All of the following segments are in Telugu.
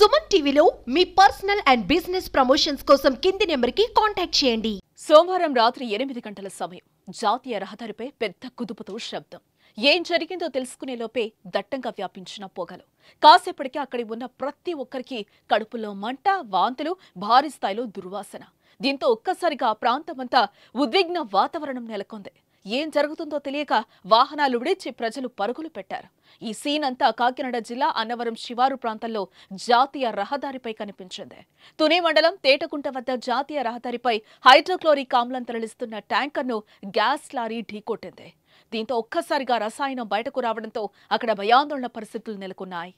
సుమన్ టీవీలో మీ పర్సనల్ అండ్ బిజినెస్ ప్రమోషన్స్ కోసం కింది నెంబర్కి కాంటాక్ట్ చేయండి. సోమవారం రాత్రి ఎనిమిది గంటల సమయం జాతీయ రహదారిపై పెద్ద కుదుపుతో శబ్దం. ఏం జరిగిందో తెలుసుకునే లోపే దట్టంగా వ్యాపించిన పొగలు. కాసేపటికి అక్కడి ఉన్న ప్రతి ఒక్కరికి కడుపులో మంట వాంతులు భారీ స్థాయిలో దుర్వాసన. దీంతో ఒక్కసారిగా ఆ ప్రాంతమంతా ఉద్విగ్న వాతావరణం నెలకొంది. ఏం జరుగుతుందో తెలియక వాహనాలు విడిచి ప్రజలు పరుగులు పెట్టారు. ఈ సీన్ అంతా కాకినాడ జిల్లా అన్నవరం శివారు ప్రాంతంలో జాతీయ రహదారిపై కనిపించింది. తుని మండలం తేటకుంట వద్ద జాతీయ రహదారిపై హైడ్రోక్లోరిక్ ఆమ్లం తరలిస్తున్న ట్యాంకర్ను గ్యాస్ లారీ ఢీకొట్టింది. దీంతో ఒక్కసారిగా రసాయనం బయటకు రావడంతో అక్కడ భయాందోళన పరిస్థితులు నెలకొన్నాయి.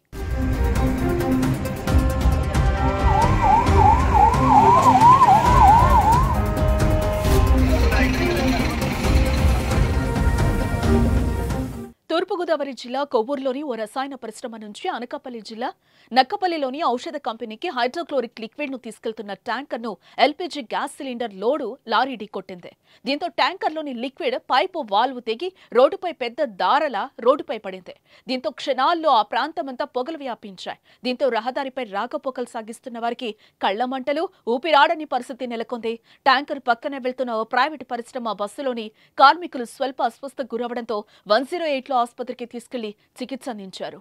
తూర్పుగోదావరి జిల్లా కొవ్వూరులోని ఓ రసాయన పరిశ్రమ నుంచి అనకాపల్లి జిల్లా నక్కపల్లిలోని ఔషధ కంపెనీకి హైడ్రోక్లోరిక్ లిక్విడ్ను తీసుకెళ్తున్న ట్యాంకర్ను LPG gas cylinder load lorry ఢీకొట్టింది. దీంతో ట్యాంకర్లోని లిక్విడ్ పైపు వాల్వ్ తెగి రోడ్డుపై పెద్ద దారలా రోడ్డుపై పడింది. దీంతో క్షణాల్లో ఆ ప్రాంతమంతా పొగలు వ్యాపించాయి. దీంతో రహదారిపై రాకపోకలు సాగిస్తున్న వారికి కళ్ళమంటలు ఊపిరాడని పరిస్థితి నెలకొంది. ట్యాంకర్ పక్కనే వెళ్తున్న ఓ ప్రైవేటు పరిశ్రమ బస్సులోని కార్మికులు స్వల్ప అస్వస్థకు గురవడంతో వన్ జీరో ఎయిట్లో ఆసుపత్రికి తీసుకెళ్ళి చికిత్స అందించారు.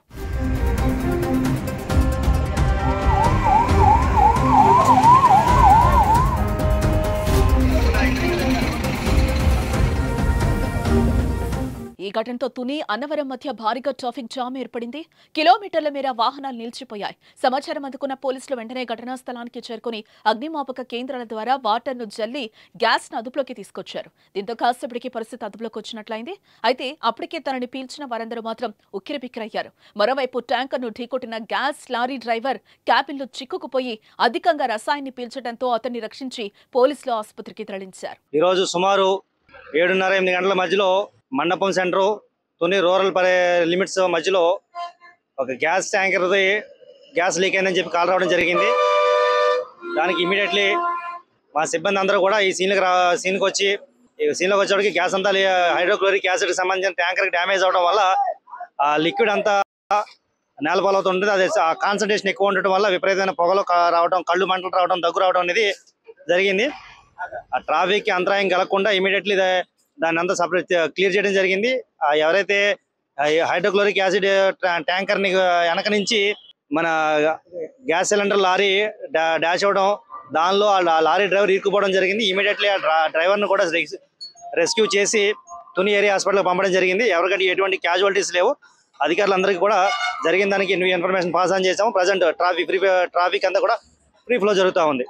ఈ ఘటనతో తుని అన్నవరం మధ్య భారీగా ట్రాఫిక్ జామ్ ఏర్పడింది. కిలోమీటర్ల మేర వాహనాలు నిలిచిపోయాయి. సమాచారం అందుకున్న పోలీసులు వెంటనే ఘటనా స్థలానికి చేరుకుని అగ్నిమాపక కేంద్రాల ద్వారా వాటర్ను జల్లి గ్యాస్ను అదుపులోకి తీసుకొచ్చారు. దీంతో కాసేపటికి పరిస్థితి అదుపులోకి వచ్చినట్లయింది. అయితే అప్పటికే తనని పీల్చిన వారందరూ మాత్రం ఉక్కిరిబిక్కిరయ్యారు మరోవైపు ట్యాంకర్ను ఢీకొట్టిన గ్యాస్ లారీ డ్రైవర్ క్యాబిన్లో చిక్కుకుపోయి అధికంగా రసాయన్ని పీల్చడంతో అతన్ని రక్షించి పోలీసులు ఆసుపత్రికి తరలించారు. ఈరోజు సుమారు ఏడున్నర ఎనిమిది గంటల మధ్యలో మండపం సెంటర్ తుని రూరల్ పరే లిమిట్స్ మధ్యలో ఒక గ్యాస్ ట్యాంకర్ది గ్యాస్ లీక్ అయిందని చెప్పి కాల్ రావడం జరిగింది. దానికి ఇమీడియట్లీ మా సిబ్బంది అందరూ కూడా ఈ సీన్లకు రా సీన్కి వచ్చి ఈ సీన్లోకి వచ్చేటికి గ్యాస్ అంతా హైడ్రోక్లోరిక్ యాసిడ్కి సంబంధించిన ట్యాంకర్కి డ్యామేజ్ అవడం వల్ల ఆ లిక్విడ్ అంతా నేలపాలవుతుంటుంది. అది ఆ కాన్సన్ట్రేషన్ ఎక్కువ ఉండటం వల్ల విపరీతమైన పొగలు రావడం కళ్ళు మంటలు రావడం దగ్గు రావడం అనేది జరిగింది. ఆ ట్రాఫిక్కి అంతరాయం కలగకుండా ఇమీడియట్లీ దాన్ని అంతా సపరేట్ క్లియర్ చేయడం జరిగింది. ఆ ఎవరైతే హైడ్రోక్లోరిక్ యాసిడ్ ట్యాంకర్ని వెనక నుంచి మన గ్యాస్ సిలిండర్ లారీ డాష్ అవ్వడం దానిలో ఆ లారీ డ్రైవర్ ఇరుక్కుపోవడం జరిగింది. ఇమీడియట్లీ ఆ డ్రైవర్ను కూడా రెస్క్యూ చేసి తుని ఏరియా హాస్పిటల్ పంపడం జరిగింది. ఎవరికైనా ఎటువంటి క్యాజువాలిటీస్ లేవు. అధికారులందరికీ కూడా జరిగిన దానికి ఇన్ఫర్మేషన్ పాస్ ఆన్ చేసాము ప్రజెంట్ ట్రాఫిక్ ఫ్రీ ట్రాఫిక్ అంతా కూడా ఫ్రీ ఫ్లో జరుగుతూ ఉంది.